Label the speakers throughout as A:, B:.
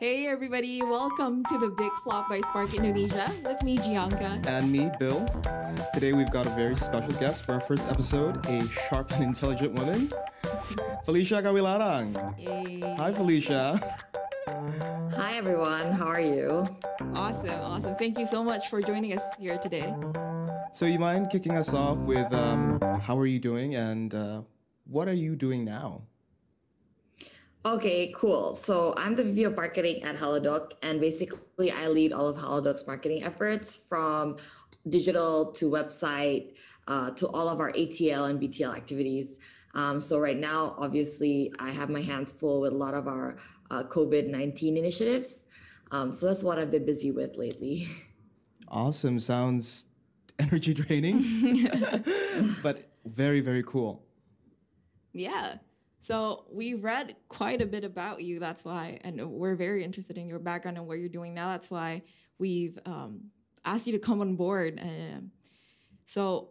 A: Hey everybody, welcome to the Big Flop by Spark Indonesia with me, Gianca.
B: And me, Bill. Today we've got a very special guest for our first episode, a sharp and intelligent woman, Felicia Kawilarang.
A: Yay.
B: Hi, Felicia.
C: Hi everyone, how are you?
A: Awesome, awesome. Thank you so much for joining us here today.
B: So, you mind kicking us off with um, how are you doing and uh, what are you doing now?
C: Okay, cool. So I'm the VP of marketing at Halodoc, and basically I lead all of Halodoc's marketing efforts from digital to website uh, to all of our ATL and BTL activities. Um, so right now, obviously, I have my hands full with a lot of our uh, COVID 19 initiatives. Um, so that's what I've been busy with lately.
B: Awesome. Sounds energy draining, but very, very cool.
A: Yeah. So we've read quite a bit about you. That's why, and we're very interested in your background and what you're doing now. That's why we've um, asked you to come on board. Um, so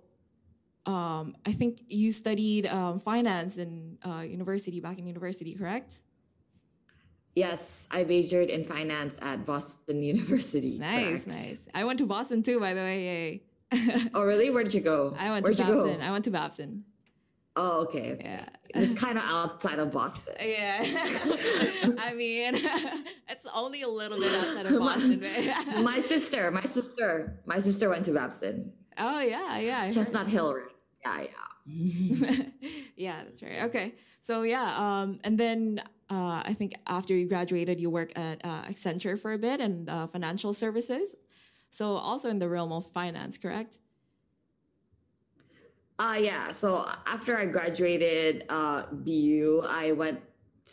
A: um, I think you studied um, finance in uh, university, back in university, correct?
C: Yes, I majored in finance at Boston University.
A: Nice,
C: correct.
A: nice. I went to Boston too, by the way. Yay.
C: Oh, really? Where did you go?
A: I went
C: Where'd
A: to? Babson. I went to Babson.
C: Oh, okay. okay.
A: Yeah.
C: It's kind of outside of Boston.
A: Yeah. I mean, it's only a little bit outside of Boston, right?
C: my sister, my sister, my sister went to Babson.
A: oh, yeah, yeah.
C: Chestnut Hill. right? Yeah, yeah.
A: yeah, that's right. Okay. So, yeah. Um, and then uh, I think after you graduated, you worked at uh, Accenture for a bit and uh, financial services. So, also in the realm of finance, correct?
C: Uh, yeah. So after I graduated uh, BU, I went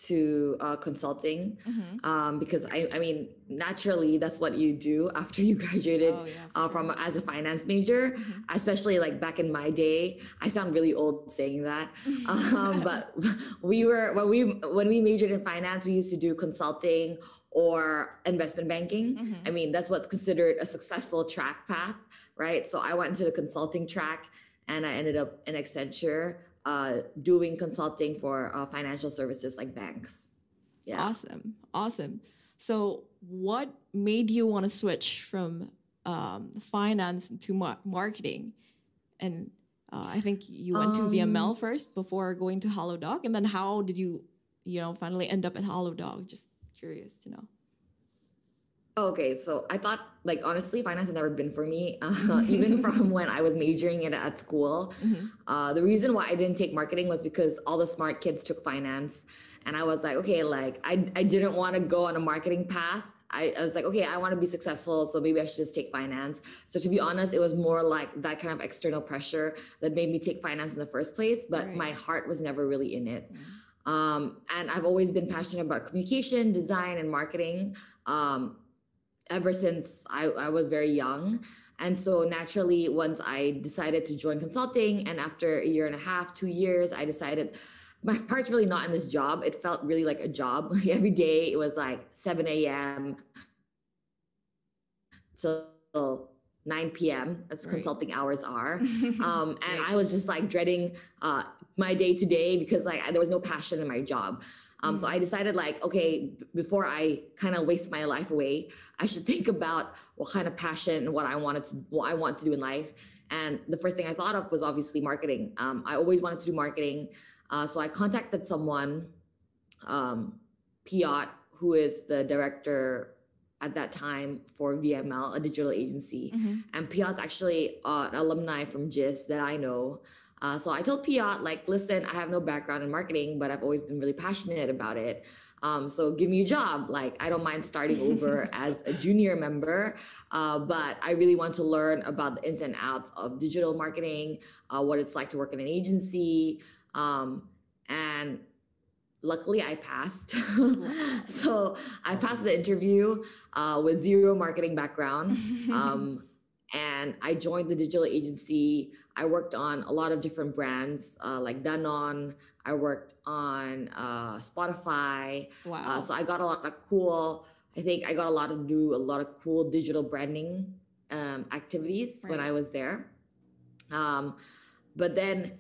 C: to uh, consulting
A: Mm-hmm.
C: um, because I, I mean, naturally, that's what you do after you graduated
A: Oh, yeah,
C: uh, from as a finance major.
A: Mhm.
C: Especially like back in my day, I sound really old saying that, um, but we were when we when we majored in finance, we used to do consulting or investment banking.
A: Mhm.
C: I mean, that's what's considered a successful track path, right? So I went into the consulting track and I ended up in Accenture uh, doing consulting for uh, financial services like banks. Yeah.
A: Awesome. Awesome. So, what made you want to switch from um, finance to mar- marketing? And uh, I think you went to
C: Um,
A: VML first before going to Halodoc. And then how did you, you know, finally end up at Halodoc? Just curious to know.
C: Okay, so I thought, like, honestly, finance has never been for me, uh, even from when I was majoring in it at school.
A: Mhm.
C: Uh, the reason why I didn't take marketing was because all the smart kids took finance. And I was like, okay, like, I, I didn't want to go on a marketing path. I, I was like, okay, I want to be successful, so maybe I should just take finance. So to be honest, it was more like that kind of external pressure that made me take finance in the first place, but
A: Right.
C: my heart was never really in it. Um, and I've always been passionate about communication, design, and marketing. Um, ever since I, I was very young. And so naturally, once I decided to join consulting, and after a year and a half, two years, I decided my heart's really not in this job. It felt really like a job. Every day it was like 7 a.m. till 9 p.m. as
A: Right.
C: consulting hours are. Um, and I was just like dreading uh, my day to day because like there was no passion in my job. Um, So
A: Mm.
C: I decided like, okay, b- before I kind of waste my life away, I should think about what kind of passion and what I wanted to, what I want to do in life. And the first thing I thought of was obviously marketing. Um, I always wanted to do marketing. Uh, so I contacted someone, um, Piot, who is the director at that time for VML, a digital agency.
A: Mhm.
C: And Piot's actually uh, an alumni from GIS that I know. Uh, so I told Piot, like, listen, I have no background in marketing, but I've always been really passionate about it. Um, so give me a job. Like, I don't mind starting over as a junior member, uh, but I really want to learn about the ins and outs of digital marketing, uh, what it's like to work in an agency. Um, and luckily, I passed. so I passed the interview uh, with zero marketing background. Um, and I joined the digital agency. I worked on a lot of different brands uh, like Danone. I worked on uh, Spotify.
A: wow.
C: Uh, so I got a lot of cool. I think I got a lot of do a lot of cool digital branding um, activities when I was there. Um, but then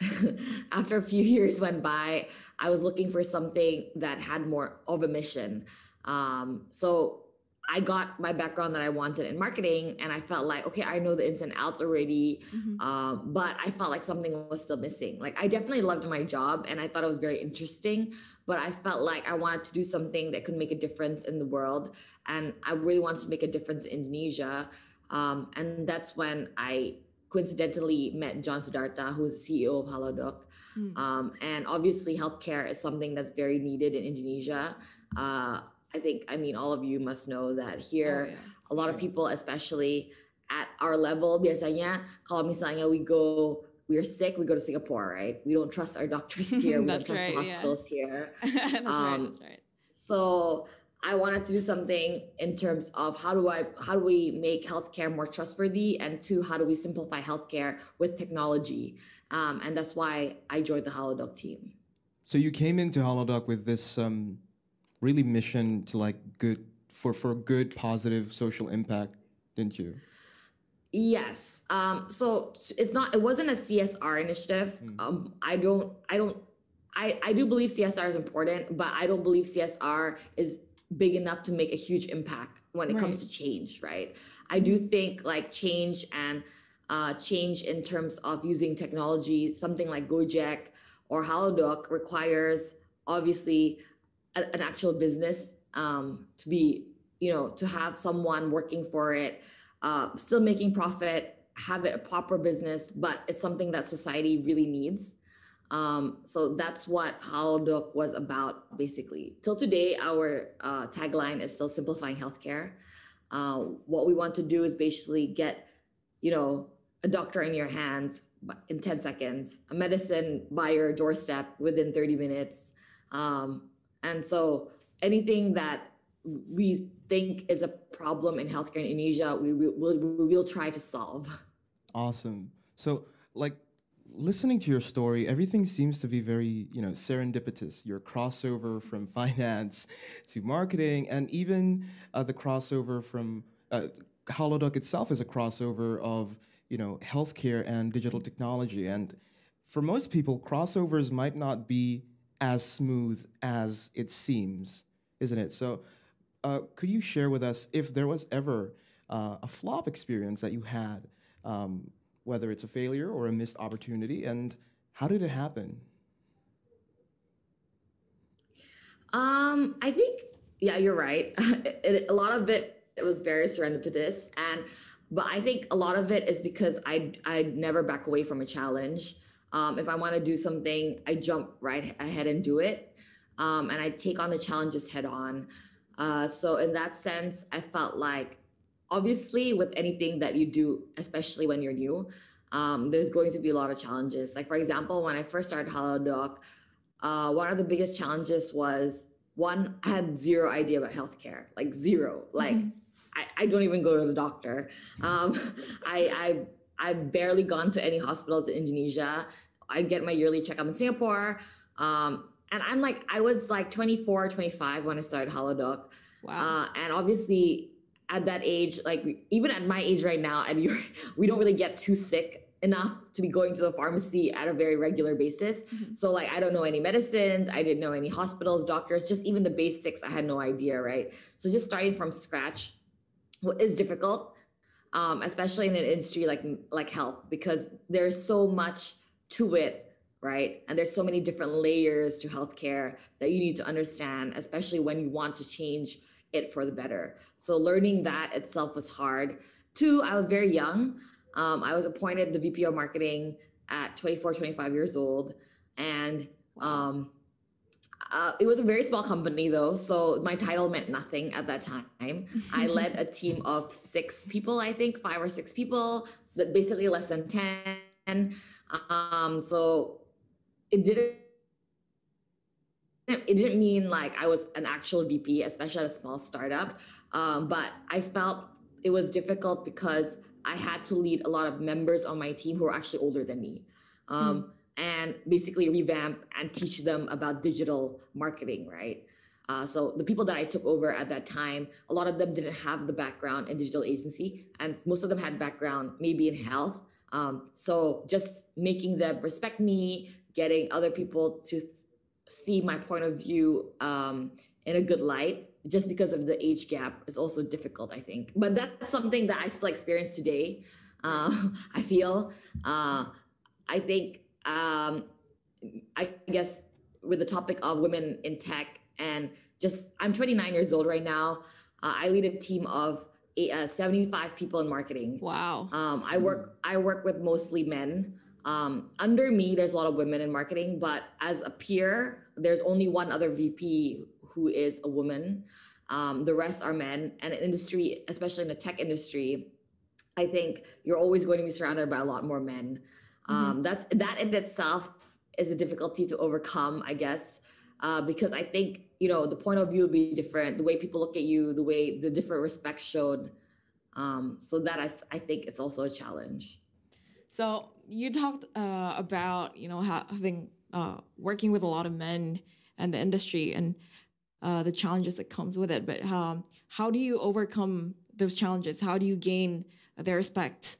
C: after a few years went by, I was looking for something that had more of a mission. Um, so I got my background that I wanted in marketing, and I felt like, okay, I know the ins and outs already, mm-hmm. um, but I felt like something was still missing. Like I definitely loved my job, and I thought it was very interesting, but I felt like I wanted to do something that could make a difference in the world, and I really wanted to make a difference in Indonesia. Um, and that's when I coincidentally met John Sudharta, who's the CEO of Halodoc. Mm. Um, and obviously, healthcare is something that's very needed in Indonesia. Uh, I think, I mean, all of you must know that here, oh, yeah. a lot of people, especially at our level, biasanya, kalau misalnya we go, we're sick, we go to Singapore, right? We don't trust our doctors here. we don't trust right, the hospitals yeah. here.
A: that's um, right, that's right.
C: So I wanted to do something in terms of how do I how do we make healthcare more trustworthy, and two, how do we simplify healthcare with technology, um, and that's why I joined the Halodoc team.
B: So you came into Halodoc with this um, really mission to like good for for good positive social impact, didn't you?
C: Yes. Um, so it's not. It wasn't a CSR initiative. Mm. Um, I don't. I don't. I, I do believe CSR is important, but I don't believe CSR is big enough to make a huge impact when it right. comes to change, right? I do think like change and uh, change in terms of using technology, something like Gojek or Halodoc requires obviously a, an actual business um, to be, you know, to have someone working for it, uh, still making profit, have it a proper business, but it's something that society really needs. Um, so that's what Halodoc was about, basically. Till today, our uh, tagline is still simplifying healthcare. Uh, what we want to do is basically get, you know, a doctor in your hands in 10 seconds, a medicine by your doorstep within 30 minutes. Um, and so anything that we think is a problem in healthcare in Indonesia, we will we will try to solve.
B: Awesome. So, like listening to your story, everything seems to be very, you know, serendipitous. Your crossover from finance to marketing, and even uh, the crossover from uh, itself is a crossover of, you know, healthcare and digital technology. And for most people, crossovers might not be as smooth as it seems, isn't it? So, uh, could you share with us if there was ever uh, a flop experience that you had? Um, whether it's a failure or a missed opportunity, and how did it happen?
C: Um, I think, yeah, you're right. it, it, a lot of it, it was very serendipitous, and but I think a lot of it is because I I never back away from a challenge. Um, if I want to do something, I jump right ahead and do it, um, and I take on the challenges head on. Uh, so in that sense, I felt like obviously with anything that you do especially when you're new um, there's going to be a lot of challenges like for example when i first started Halodoc uh, one of the biggest challenges was one i had zero idea about healthcare like zero like mm-hmm. I, I, don't even go to the doctor um, I, I i've barely gone to any hospitals in indonesia i get my yearly checkup in singapore um, and i'm like i was like 24 25 when i started Halodoc wow. Uh, and obviously at that age, like even at my age right now, and you're, we don't really get too sick enough to be going to the pharmacy at a very regular basis. Mm-hmm. So like I don't know any medicines, I didn't know any hospitals, doctors, just even the basics, I had no idea, right? So just starting from scratch is difficult, um, especially in an industry like like health, because there's so much to it, right? And there's so many different layers to healthcare that you need to understand, especially when you want to change it for the better. So learning that itself was hard. Two, I was very young. Um, I was appointed the VP of marketing at 24, 25 years old. And um, uh, it was a very small company though. So my title meant nothing at that time. I led a team of six people, I think, five or six people, but basically less than 10. Um, so it didn't it didn't mean like I was an actual VP, especially at a small startup. Um, but I felt it was difficult because I had to lead a lot of members on my team who are actually older than me. Um, mm. And basically revamp and teach them about digital marketing, right? Uh, so the people that I took over at that time, a lot of them didn't have the background in digital agency, and most of them had background maybe in health Um, so just making them respect me, getting other people to see my point of view um, in a good light, just because of the age gap, is also difficult, I think. But that's something that I still experience today. Uh, I feel. Uh, I think. Um, I guess with the topic of women in tech and just I'm 29 years old right now. Uh, I lead a team of eight, uh, 75 people in marketing.
A: Wow.
C: Um, I work I work with mostly men. Um, under me, there's a lot of women in marketing, but as a peer, there's only one other VP who is a woman. Um, the rest are men. And in industry, especially in the tech industry, I think you're always going to be surrounded by a lot more men. Mm-hmm. Um, that's that in itself is a difficulty to overcome, I guess, uh, because I think you know the point of view will be different, the way people look at you, the way the different respect showed. Um, so that I, I think it's also a challenge.
A: So you talked uh, about you know having uh, working with a lot of men and the industry and uh, the challenges that comes with it. But um, how do you overcome those challenges? How do you gain their respect?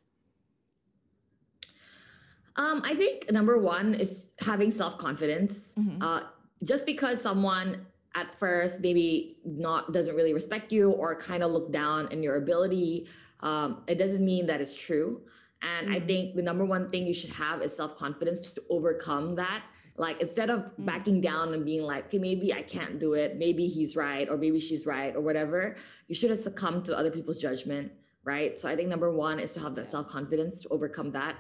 C: Um, I think number one is having self confidence. Mm-hmm. Uh, just because someone at first maybe not doesn't really respect you or kind of look down in your ability, um, it doesn't mean that it's true. And mm-hmm. I think the number one thing you should have is self confidence to overcome that. Like instead of mm-hmm. backing down and being like, okay, maybe I can't do it, maybe he's right, or maybe she's right, or whatever, you should have succumbed to other people's judgment, right? So I think number one is to have that self confidence to overcome that,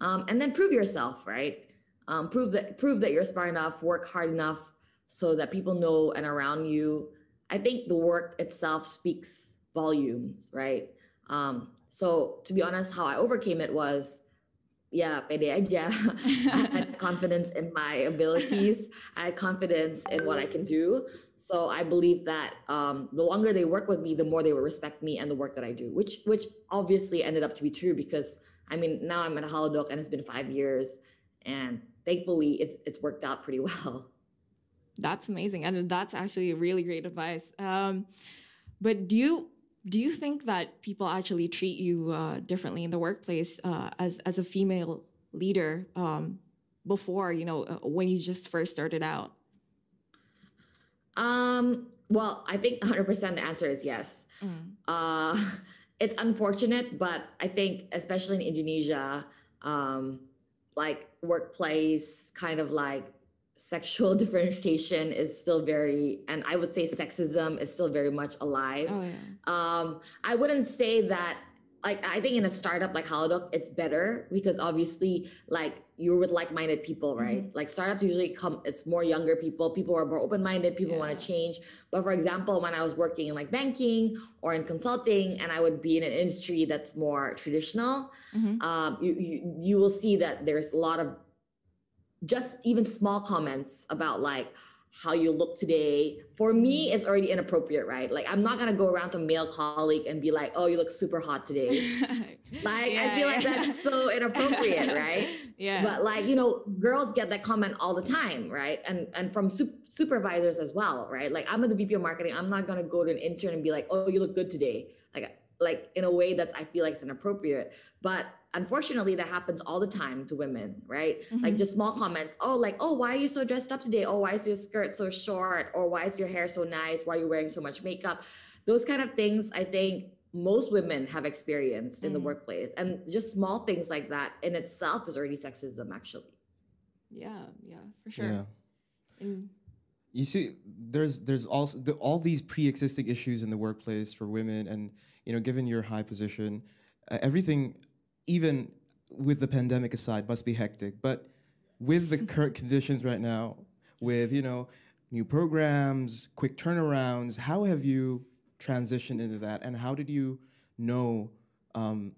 C: um, and then prove yourself, right? Um, prove that prove that you're smart enough, work hard enough, so that people know and around you. I think the work itself speaks volumes, right? Um, so to be honest, how I overcame it was, yeah, pede aja. I had confidence in my abilities. I had confidence in what I can do. So I believe that um, the longer they work with me, the more they will respect me and the work that I do, which which obviously ended up to be true because I mean now I'm at Halodoc and it's been five years, and thankfully it's it's worked out pretty well.
A: That's amazing, and that's actually really great advice. Um, but do you do you think that people actually treat you uh, differently in the workplace uh, as as a female leader um, before you know uh, when you just first started out?
C: Um, well, I think 100% the answer is yes. Mm. Uh, it's unfortunate, but I think especially in Indonesia, um, like workplace kind of like sexual differentiation is still very and i would say sexism is still very much alive oh, yeah. um i wouldn't say that like i think in a startup like halodoc it's better because obviously like you're with like-minded people right mm-hmm. like startups usually come it's more younger people people are more open-minded people yeah. want to change but for example when i was working in like banking or in consulting and i would be in an industry that's more traditional mm-hmm. um, you, you you will see that there's a lot of just even small comments about like how you look today. For me it's already inappropriate right? Like i'm not gonna go around to a male colleague and be like oh you look super hot today. Like yeah, i feel yeah. like that's so inappropriate right?
A: Yeah.
C: But like you know girls get that comment all the time right? And and from su- supervisors as well right? Like i'm at the vp of marketing. I'm not gonna go to an intern and be like oh you look good today. Like like in a way that's i feel like it's inappropriate. But unfortunately that happens all the time to women right? Mm-hmm. like just small comments oh like oh why are you so dressed up today? Oh why is your skirt so short? Or why is your hair so nice? Why are you wearing so much makeup? Those kind of things i think most women have experienced in mm. the workplace. And just small things like that in itself is already sexism actually.
A: Yeah yeah for sure. Yeah.
B: And- you see there's there's also the, all these pre-existing issues in the workplace for women and you know given your high position uh, everything even with the pandemic aside, must be hectic. But with the current conditions right now, with you know new programs, quick turnarounds, how have you transitioned into that, and how did you know um,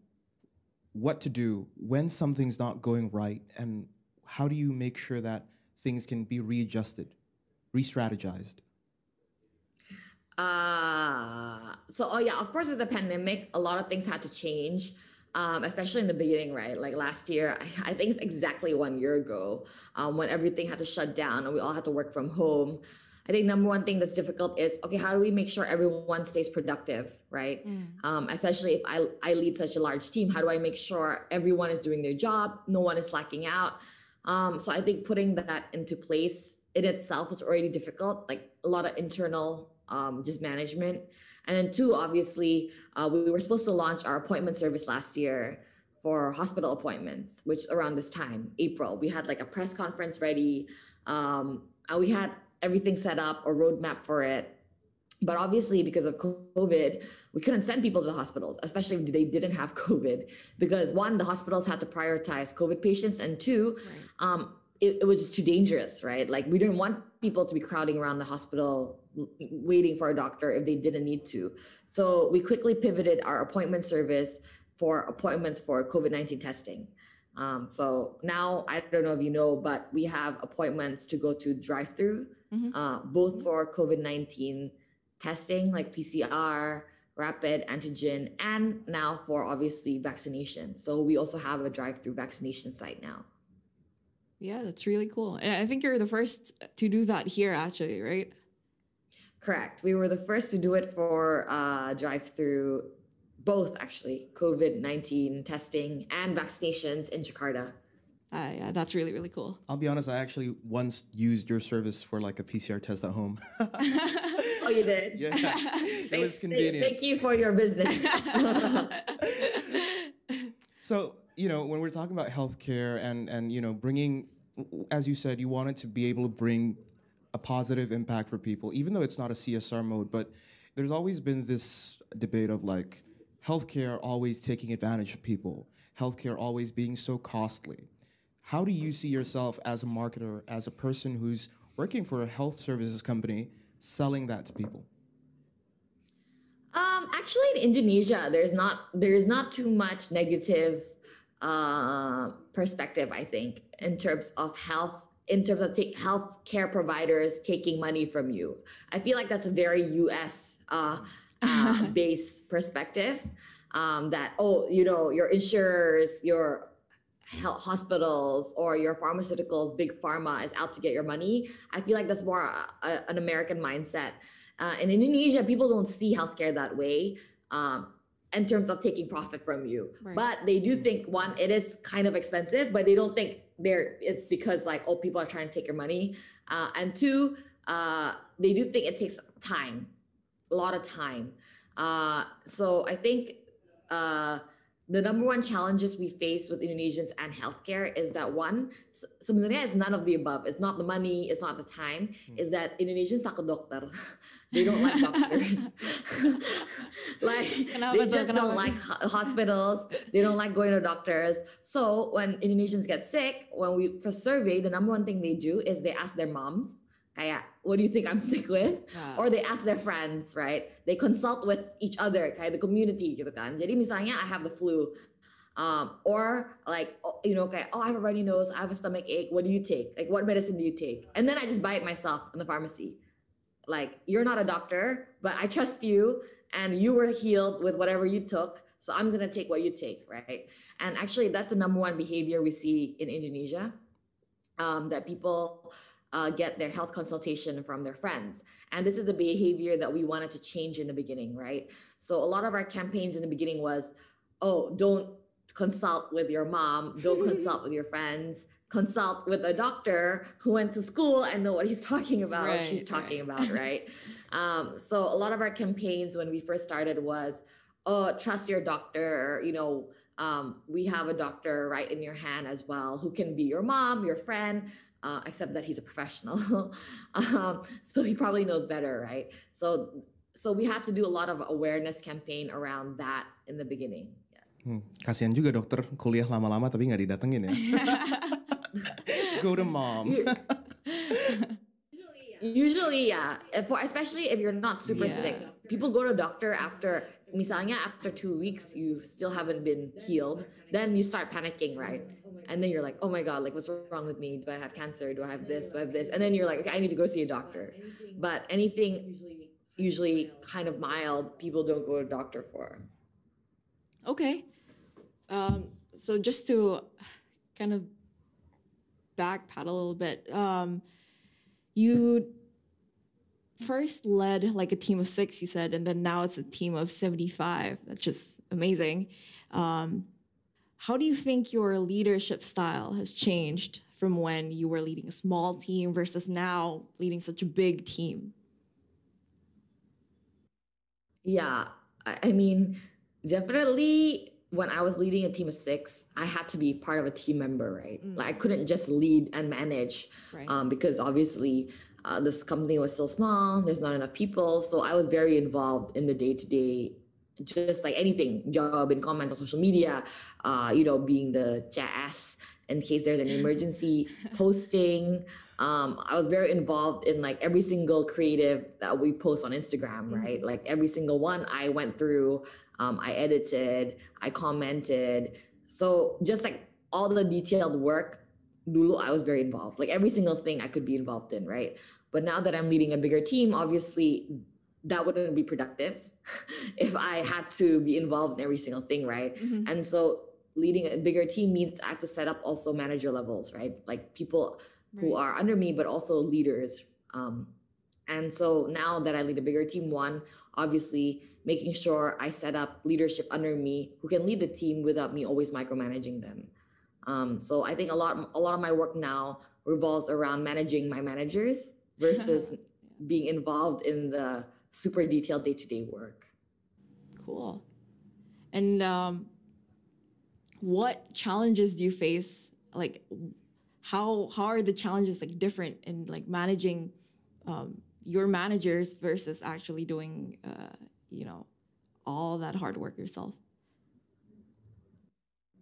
B: what to do when something's not going right, and how do you make sure that things can be readjusted, re-strategized?
C: Uh, so, oh yeah, of course, with the pandemic, a lot of things had to change um, especially in the beginning, right? Like last year, I, I think it's exactly one year ago um, when everything had to shut down and we all had to work from home. I think number one thing that's difficult is okay, how do we make sure everyone stays productive, right? Mm. Um, especially if I, I lead such a large team, how do I make sure everyone is doing their job, no one is slacking out? Um, so I think putting that into place in itself is already difficult, like a lot of internal um, just management. And then two, obviously, uh, we were supposed to launch our appointment service last year for hospital appointments, which around this time, April, we had like a press conference ready. Um, and we had everything set up, a roadmap for it. But obviously, because of COVID, we couldn't send people to the hospitals, especially if they didn't have COVID. Because one, the hospitals had to prioritize COVID patients, and two, right. um, it, it was just too dangerous, right? Like we didn't want people to be crowding around the hospital waiting for a doctor if they didn't need to. So we quickly pivoted our appointment service for appointments for COVID 19 testing. Um, so now I don't know if you know, but we have appointments to go to drive through, mm-hmm. uh, both for COVID 19 testing like PCR, rapid antigen, and now for obviously vaccination. So we also have a drive through vaccination site now.
A: Yeah, that's really cool. And I think you're the first to do that here, actually, right?
C: Correct. We were the first to do it for uh, drive through both actually COVID 19 testing and vaccinations in Jakarta.
A: Uh, yeah, that's really, really cool.
B: I'll be honest, I actually once used your service for like a PCR test at home.
C: oh, you did?
B: Yeah. it was convenient.
C: Thank you for your business.
B: so, you know, when we're talking about healthcare and, and, you know, bringing, as you said, you wanted to be able to bring a positive impact for people, even though it's not a CSR mode, but there's always been this debate of like, healthcare always taking advantage of people, healthcare always being so costly. How do you see yourself as a marketer, as a person who's working for a health services company, selling that to people?
C: Um, actually, in Indonesia, there's not there's not too much negative uh, perspective. I think in terms of health, in terms of take health care providers taking money from you. I feel like that's a very U.S. Uh, uh, based perspective um, that oh you know your insurers your health hospitals or your pharmaceuticals big pharma is out to get your money i feel like that's more a, a, an american mindset uh, in indonesia people don't see healthcare that way um, in terms of taking profit from you right. but they do think one it is kind of expensive but they don't think there it's because like oh people are trying to take your money uh, and two uh, they do think it takes time a lot of time. Uh, so I think uh, the number one challenges we face with Indonesians and healthcare is that one, sebenarnya is none of the above. It's not the money, it's not the time. Hmm. Is that Indonesians takut dokter. they don't like doctors. like they just don't like hospitals. They don't like going to doctors. So when Indonesians get sick, when we for survey, the number one thing they do is they ask their moms kayak what do you think I'm sick with? Or they ask their friends right? They consult with each other kayak the community gitu kan? Jadi misalnya I have the flu. Um, or like oh, you know okay oh I have a runny nose I have a stomach ache. What do you take? Like what medicine do you take? And then I just buy it myself in the pharmacy. Like you're not a doctor but I trust you and you were healed with whatever you took so I'm gonna take what you take right? And actually that's the number one behavior we see in Indonesia um, that people uh, get their health consultation from their friends. And this is the behavior that we wanted to change in the beginning, right? So a lot of our campaigns in the beginning was, oh, don't consult with your mom, don't consult with your friends, consult with a doctor who went to school and know what he's talking about, right, what she's talking right. about, right? um, so a lot of our campaigns when we first started was, oh, trust your doctor, you know, um, we have a doctor right in your hand as well who can be your mom, your friend, uh, except that he's a professional. um, so he probably knows better, right? So so we had to do a lot of awareness campaign around that in the beginning. Yeah.
B: Hmm. Kasihan juga dokter kuliah lama-lama tapi nggak didatengin ya. Go to mom.
C: Usually, yeah. especially if you're not super yeah. sick. People go to doctor after, misalnya after two weeks, you still haven't been healed. Then you start panicking, right? And then you're like, oh my God, like what's wrong with me? Do I have cancer? Do I have this? Do I have this? And then you're like, okay, I need to go see a doctor. But anything usually kind of mild, people don't go to doctor for.
A: Okay. Um, so just to kind of backpedal a little bit, um, you first led like a team of six, you said, and then now it's a team of 75. That's just amazing. Um, how do you think your leadership style has changed from when you were leading a small team versus now leading such a big team?
C: Yeah, I mean, definitely when I was leading a team of six, I had to be part of a team member, right? Mm. Like I couldn't just lead and manage right. um, because obviously uh, this company was still small, there's not enough people. So I was very involved in the day to day just like anything, job and comments on social media, uh, you know, being the jazz in case there's an emergency, posting. Um, I was very involved in like every single creative that we post on Instagram, mm-hmm. right? Like every single one I went through, um, I edited, I commented. So just like all the detailed work, dulu I was very involved. Like every single thing I could be involved in, right? But now that I'm leading a bigger team, obviously that wouldn't be productive if I had to be involved in every single thing, right? Mm-hmm. And so leading a bigger team means I have to set up also manager levels, right? Like people right. who are under me, but also leaders. Um, and so now that I lead a bigger team, one, obviously making sure I set up leadership under me who can lead the team without me always micromanaging them. Um, so I think a lot, a lot of my work now revolves around managing my managers versus being involved in the super detailed day to day work.
A: Cool. And um, what challenges do you face? Like, how how are the challenges like different in like managing um, your managers versus actually doing, uh, you know, all that hard work yourself?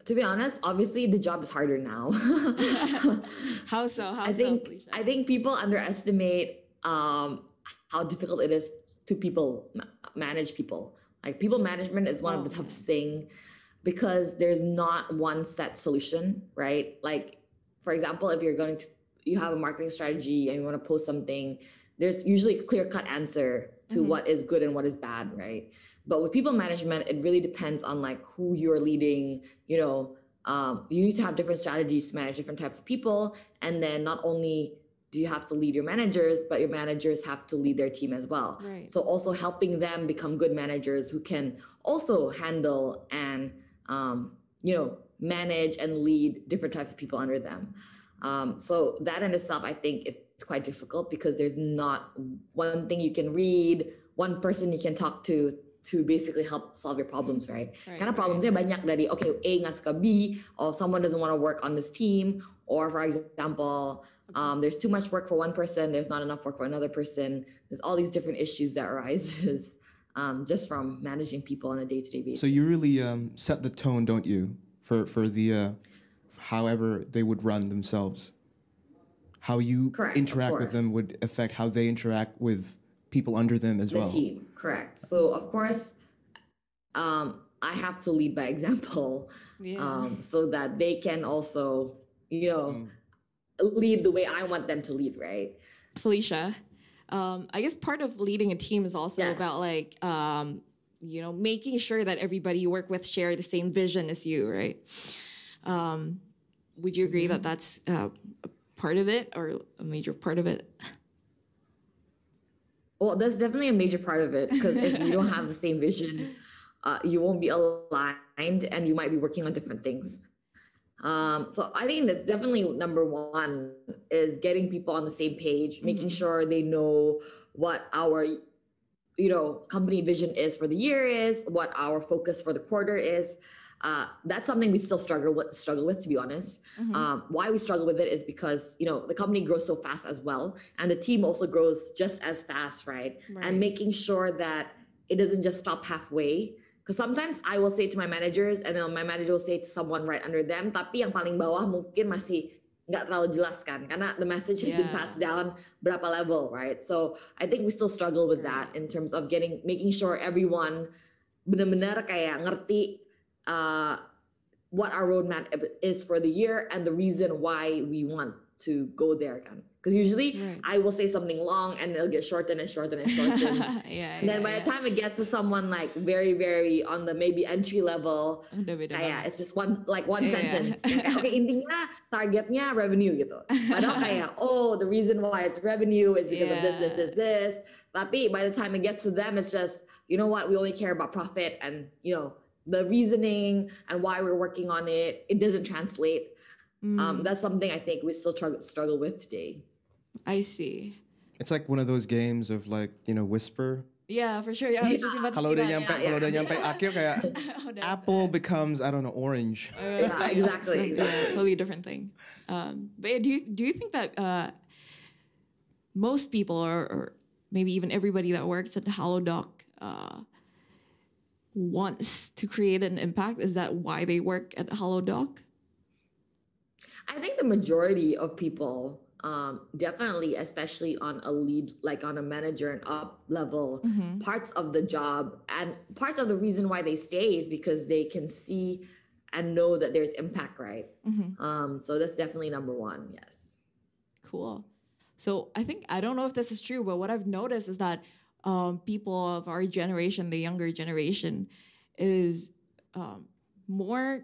C: to be honest, obviously the job is harder now.
A: how so? How
C: I think
A: so,
C: I think people underestimate um, how difficult it is to people manage people. Like people management is one oh, of the oh, toughest thing because there's not one set solution, right? Like for example, if you're going to you have a marketing strategy and you want to post something, there's usually a clear cut answer to mm-hmm. what is good and what is bad, right? But with people management, it really depends on like who you're leading, you know, um, you need to have different strategies to manage different types of people. And then not only do you have to lead your managers, but your managers have to lead their team as well. Right. So also helping them become good managers who can also handle and um, you know manage and lead different types of people under them. Um, so that in itself, I think is quite difficult because there's not one thing you can read, one person you can talk to to basically help solve your problems, right? right Karena problemsnya right. banyak dari okay A nggak suka B, or someone doesn't want to work on this team, or for example, um, there's too much work for one person, there's not enough work for another person. There's all these different issues that arises um, just from managing people on a day-to-day basis.
B: So you really um, set the tone, don't you, for for the uh, however they would run themselves. How you
C: correct,
B: interact with them would affect how they interact with people under them as
C: the
B: well.
C: Team, correct. So of course, um, I have to lead by example, yeah. um, so that they can also, you know, mm lead the way I want them to lead, right?
A: Felicia, um, I guess part of leading a team is also yes. about like, um, you know, making sure that everybody you work with share the same vision as you, right? Um, would you agree mm-hmm. that that's uh, a part of it or a major part of it?
C: Well, that's definitely a major part of it because if you don't have the same vision, uh, you won't be aligned and you might be working on different things. Um, so I think that's definitely number one is getting people on the same page, mm-hmm. making sure they know what our you know company vision is for the year is, what our focus for the quarter is. Uh, that's something we still struggle with struggle with to be honest mm-hmm. um, why we struggle with it is because you know the company grows so fast as well and the team also grows just as fast right, right. and making sure that it doesn't just stop halfway because sometimes I will say to my managers and then my manager will say to someone right under them, tapi yang paling bawah mungkin masih nggak terlalu jelas kan karena the message has yeah. been passed down berapa level, right? So I think we still struggle with that in terms of getting making sure everyone benar-benar kayak ngerti uh, what our roadmap is for the year and the reason why we want to go there again. because usually
A: Right.
C: I will say something long and they'll get shortened and shortened and shortened.
A: yeah,
C: and then
A: yeah,
C: by
A: yeah.
C: the time it gets to someone like very, very on the maybe entry level,
A: beda
C: kayak it's just one like one
A: Iya.
C: sentence. Kayak, Oke intinya targetnya revenue gitu. Padahal kayak oh the reason why it's revenue is because of this, this, this, this. Tapi by the time it gets to them, it's just you know what we only care about profit and you know the reasoning and why we're working on it. It doesn't translate. Um,
A: Mm,
C: that's something I think we still struggle struggle with today.
A: I see.
B: It's like one of those games of like, you know, whisper.
A: Yeah, for sure. Yeah, I was just about to
B: Kalau
A: say
B: udah
A: that.
B: nyampe,
A: yeah.
B: kalau udah nyampe akhir kayak
A: Oh,
B: apple becomes I don't know orange.
A: Uh,
C: Yeah,
A: it's
C: exactly,
A: yeah, totally different thing. Um, but yeah, do you do you think that uh, most people, or, or maybe even everybody that works at Halodoc, uh, wants to create an impact? Is that why they work at Halodoc?
C: I think the majority of people, um, definitely, especially on a lead, like on a manager and up level,
A: Mm-hmm.
C: parts of the job and parts of the reason why they stay is because they can see and know that there's impact, right?
A: Mm-hmm.
C: Um, so that's definitely number one. Yes.
A: Cool. So I think I don't know if this is true, but what I've noticed is that um, people of our generation, the younger generation, is um, more,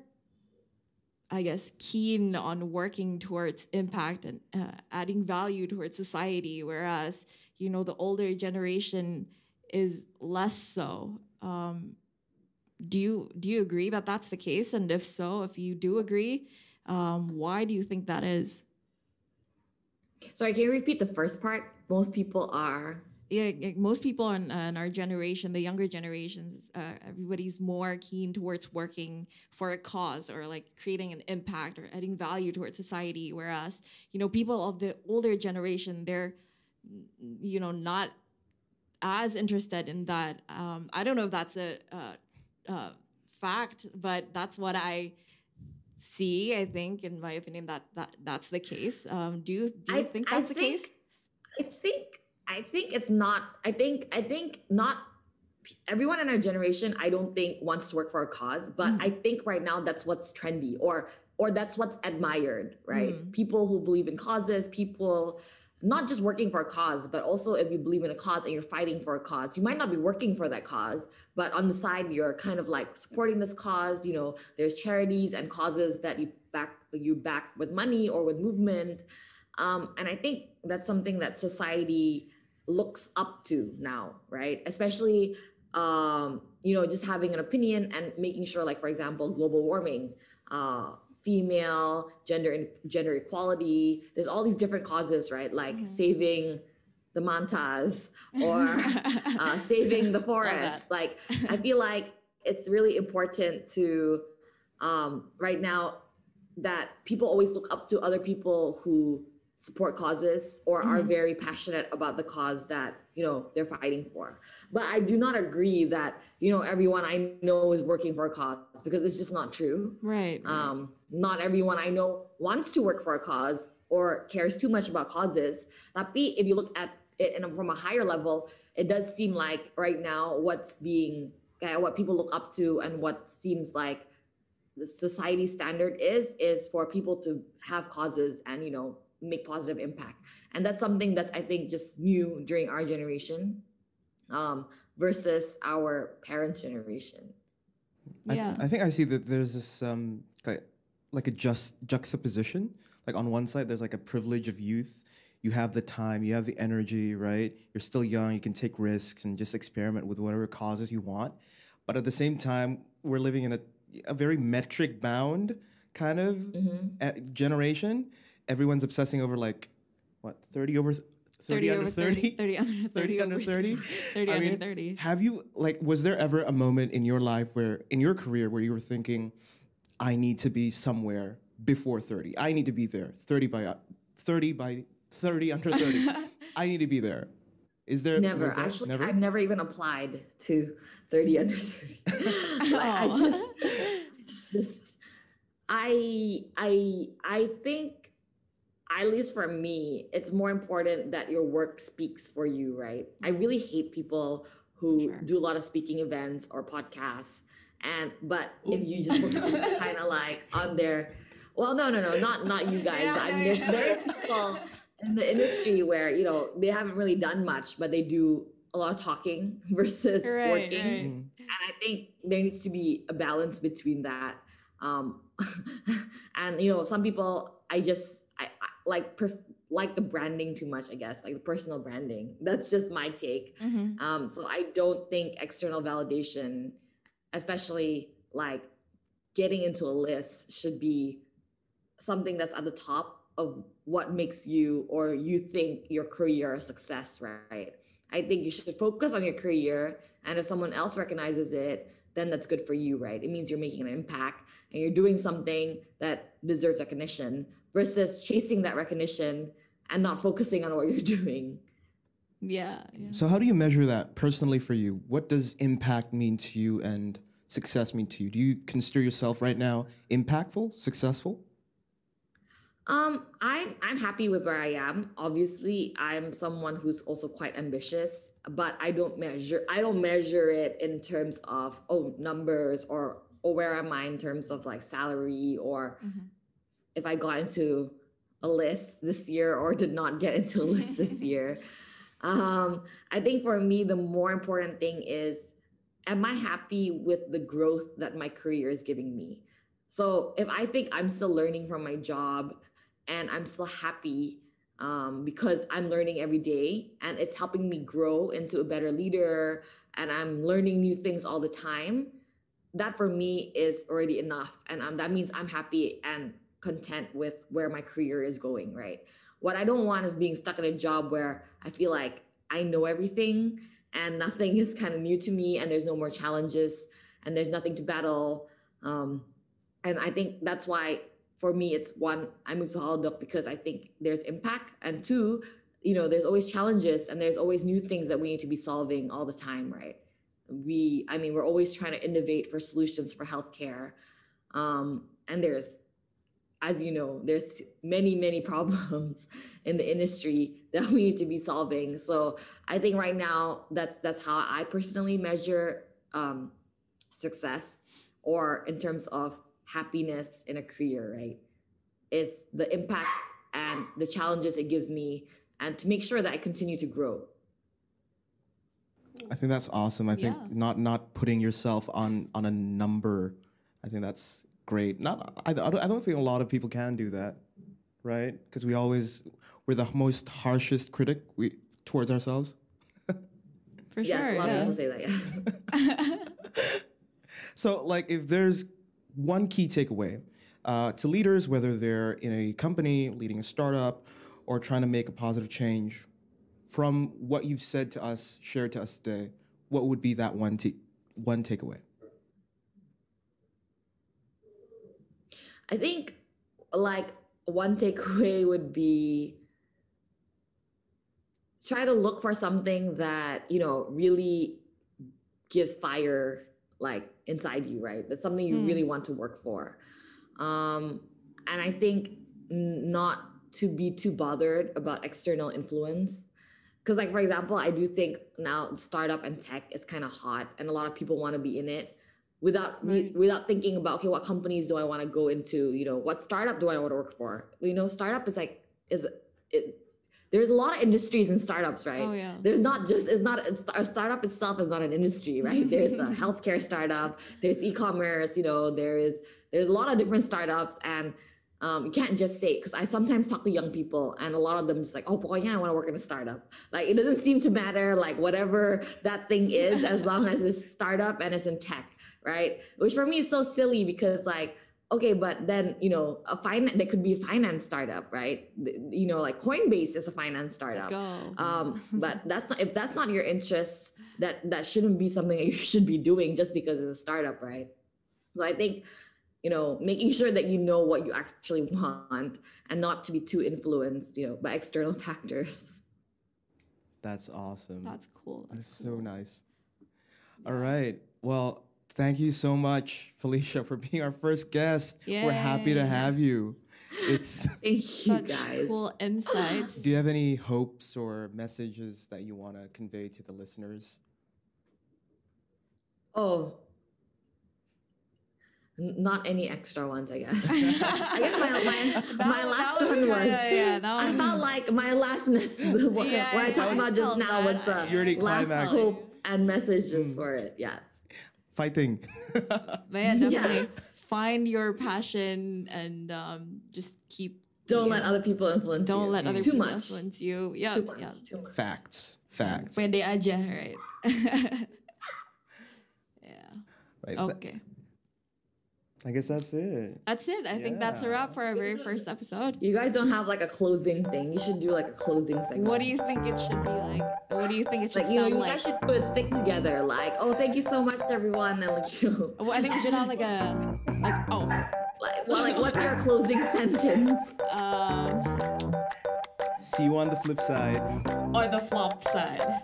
A: I guess, keen on working towards impact and uh, adding value towards society, whereas you know the older generation is less so. Um, do you do you agree that that's the case? And if so, if you do agree, um, why do you think that is?
C: Sorry, can you repeat the first part? Most people are.
A: Yeah, like most people in, uh, in our generation, the younger generations, uh, everybody's more keen towards working for a cause or like creating an impact or adding value towards society. Whereas, you know, people of the older generation, they're, you know, not as interested in that. Um, I don't know if that's a, uh uh fact, but that's what I see. I think, in my opinion, that that that's the case. Um, do you do you
C: I
A: think
C: I
A: that's the case?
C: I think I think it's not. I think I think not. Everyone in our generation, I don't think wants to work for a cause, but
A: Mm.
C: I think right now that's what's trendy, or or that's what's admired, right?
A: Mm.
C: People who believe in causes, people not just working for a cause, but also if you believe in a cause and you're fighting for a cause, you might not be working for that cause, but on the side you're kind of like supporting this cause. You know, there's charities and causes that you back you back with money or with movement. Um, and I think that's something that society looks up to now, right? Especially, um, you know, just having an opinion and making sure, like for example, global warming, uh, female, gender and gender equality. There's all these different causes, right? Like
A: Mhm.
C: saving the mantas or uh, saving the forest. Like I feel like it's really important to um, right now that people always look up to other people who support causes or are
A: Mhm.
C: very passionate about the cause that you know they're fighting for but i do not agree that you know everyone i know is working for a cause because it's just not true
A: right.
C: um, not everyone I know wants to work for a cause or cares too much about causes. Tapi if you look at it in a, from a higher level, it does seem like right now what's being, uh, what people look up to and what seems like the society standard is, is for people to have causes and, you know, make positive impact. And that's something that's, I think, just new during our generation um, versus our parents' generation.
B: I, th-
A: yeah.
B: I think I see that there's this um like, like a just juxtaposition. Like on one side, there's like a privilege of youth. You have the time, you have the energy, right? You're still young. You can take risks and just experiment with whatever causes you want. But at the same time, we're living in a a very metric bound kind of
C: Mhm.
B: uh, generation. Everyone's obsessing over like what 30 over th- 30, under 30.
A: 30 under 30.
B: 30 under 30?
A: 30
B: I
A: under
B: mean,
A: 30.
B: Have you like was there ever a moment in your life where in your career where you were thinking I need to be somewhere before 30. I need to be there. 30 by uh, 30 by 30 under 30. I need to be there. Is there
C: Never.
B: there-
C: Actually,
B: never?
C: I've never even applied to 30 under 30. Like, I
A: Aw.
C: just, just, I, I, I think, at least for me, it's more important that your work speaks for you, right? I really hate people who
A: Sure.
C: do a lot of speaking events or podcasts. And, but if you just look kind of like on their, well, no, no, no, not, not you guys.
A: Yeah,
C: I
A: no,
C: mean, there's,
A: yeah.
C: there's people in the industry where you know they haven't really done much, but they do a lot of talking versus
A: Right,
C: working.
A: right.
B: Mm.
C: And I think there needs to be a balance between that. Um, and you know, some people I just I, I like pref- like the branding too much. I guess like the personal branding. That's just my take.
A: Mhm.
C: Um, so I don't think external validation, especially like getting into a list, should be something that's at the top of what makes you or you think your career a success, right? I think you should focus on your career, and if someone else recognizes it, then that's good for you, right? It means you're making an impact and you're doing something that deserves recognition versus chasing that recognition and not focusing on what you're doing.
A: Yeah, yeah.
B: So how do you measure that personally for you? What does impact mean to you and success mean to you? Do you consider yourself right now impactful, successful?
C: Um, I'm I'm happy with where I am. Obviously, I'm someone who's also quite ambitious, but I don't measure I don't measure it in terms of oh numbers or or where am I in terms of like salary or
A: Mhm.
C: If I got into a list this year or did not get into a list this year. Um, I think for me, the more important thing is, am I happy with the growth that my career is giving me? So if I think I'm still learning from my job and I'm still happy um, because I'm learning every day and it's helping me grow into a better leader and I'm learning new things all the time, that for me is already enough. And um, that means I'm happy and content with where my career is going, right? What I don't want is being stuck in a job where I feel like I know everything and nothing is kind of new to me and there's no more challenges and there's nothing to battle. Um, and I think that's why for me it's one, I moved to Halodoc because I think there's impact and two, you know, there's always challenges and there's always new things that we need to be solving all the time, right? We, I mean, we're always trying to innovate for solutions for healthcare. Um, and there's as you know, there's many, many problems in the industry that we need to be solving. So I think right now that's that's how I personally measure um, success, or in terms of happiness in a career. Right, is the impact and the challenges it gives me, and to make sure that I continue to grow.
B: I think that's awesome. I think
A: Yeah.
B: not not putting yourself on on a number. I think that's great. Not I, I don't think a lot of people can do that, right? Because we always we're the most harshest critic we towards ourselves.
A: For
C: yes,
A: sure.
C: a lot
A: yeah.
C: of people say that. Yeah.
B: So, like, if there's one key takeaway uh, to leaders, whether they're in a company, leading a startup, or trying to make a positive change, from what you've said to us, shared to us today, what would be that one t- one takeaway?
C: I think like one takeaway would be try to look for something that, you know, really gives fire like inside you, right? That's something you
A: Hmm.
C: really want to work for. Um, and I think not to be too bothered about external influence. Because, like, for example, I do think now startup and tech is kind of hot and a lot of people want to be in it without
A: Right.
C: without thinking about okay what companies do i want to go into you know what startup do i want to work for you know startup is like is it there's a lot of industries in startups right
A: Oh yeah.
C: there's not just it's not it's, a startup itself is not an industry right there's a healthcare startup there's e-commerce you know there is there's a lot of different startups and um, you can't just say because I sometimes talk to young people and a lot of them just like, oh, boy, yeah, I want to work in a startup. Like it doesn't seem to matter, like whatever that thing is, as long as it's startup and it's in tech, right? Which for me is so silly because like, okay, but then you know, a finance there could be a finance startup, right? You know, like Coinbase is a finance
A: Let's
C: startup.
A: go.
C: Um, but that's not, if that's not your interest, that that shouldn't be something that you should be doing just because it's a startup, right? So I think, you know, making sure that you know what you actually want and not to be too influenced, you know, by external factors.
B: That's awesome.
A: That's cool.
B: That's
A: That's
B: so
A: cool.
B: nice. All right. Well, thank you so much, Felicia, for being our first guest. We're happy to have you. It's.
C: Thank you
A: Such
C: guys.
A: cool insights.
B: Do you have any hopes or messages that you want to convey to the listeners?
C: Oh, N- Not any extra ones, I guess. I guess my my, my
A: was-
C: last
A: that was
C: one was.
A: kinda- yeah, that
C: I felt like my last message. What,
A: Yeah,
C: what I
A: I
C: talked about just now
A: that.
C: was the
B: You already
C: last
B: climaxed.
C: hope and message just hmm. for it. Yes.
B: Fighting.
A: But yeah, definitely
C: Yes.
A: find your passion and um, just keep.
C: Don't
A: you
C: let
A: know,
C: other people influence you.
A: Don't let other
C: Too
A: people
C: much.
A: influence you. Yeah,
C: Too much.
A: yeah.
C: Too much.
B: Facts. Facts.
A: Pwede aja, right? yeah.
B: Right, so
A: Okay.
B: I guess that's it.
A: That's it. I think that's a wrap for our very first episode.
C: You guys don't have like a closing thing. You should do like a closing segment.
A: What do you think it should be like? What do you think it should
C: like? You know,
A: sound
C: you
A: like?
C: guys should put a thing together. Like, oh, thank you so much, everyone, and like, you know,
A: Well, I think we should have like a like oh
C: like, well, like, what's your closing sentence?
A: um
B: See you on the flip side.
A: or the flop side.